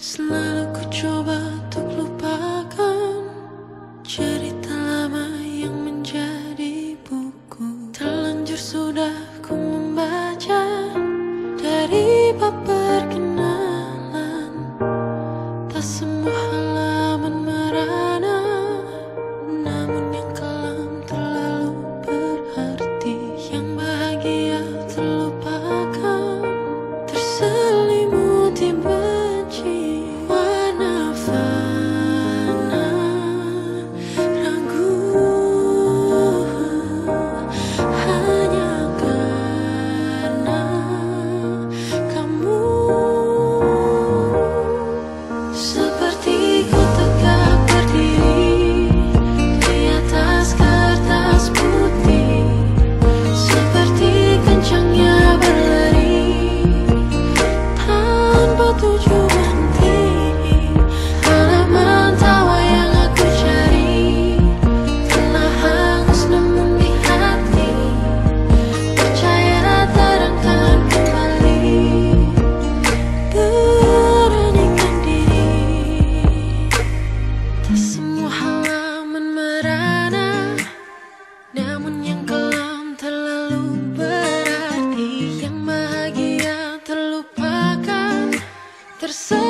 Selalu ku coba untuk lupakan Cerita lama yang menjadi buku. Terlanjur sudah ku membaca Dari bab perkenalan. Tak semua after you Terceiro.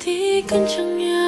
第一根 cạnh.